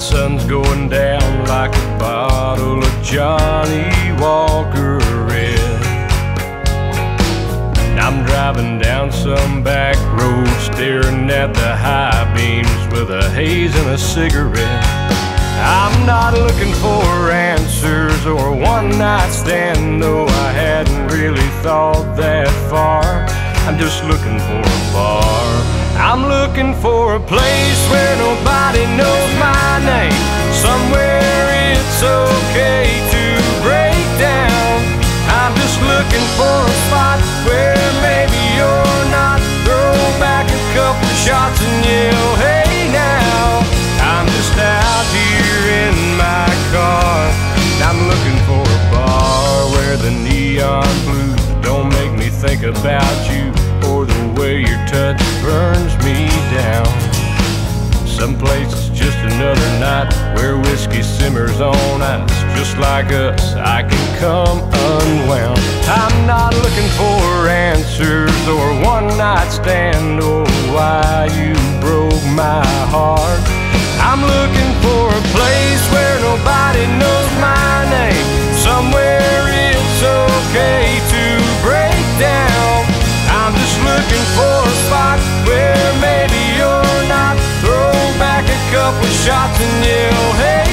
sun's going down like a bottle of Johnnie Walker Red. And I'm driving down some back road, staring at the high beams with a haze and a cigarette. I'm not looking for answers or one night stand, though I hadn't really thought that far. I'm just looking for a bar. I'm looking for a place where nobody shots and yell, hey now. I'm just out here in my car. And I'm looking for a bar where the neon blues don't make me think about you or the way your touch burns me down. Someplace it's just another night where whiskey simmers on ice. Just like us, I can come unwound. I'm not looking for answers or one night stand or why you broke my heart. I'm looking for a place where nobody knows my name. Somewhere it's okay to break down. I'm just looking for a spot where maybe you're not. Throw back a couple shots and yell, hey.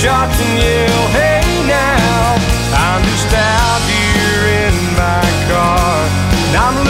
shots and yell, hey now. I'm just out here in my car. and I'm.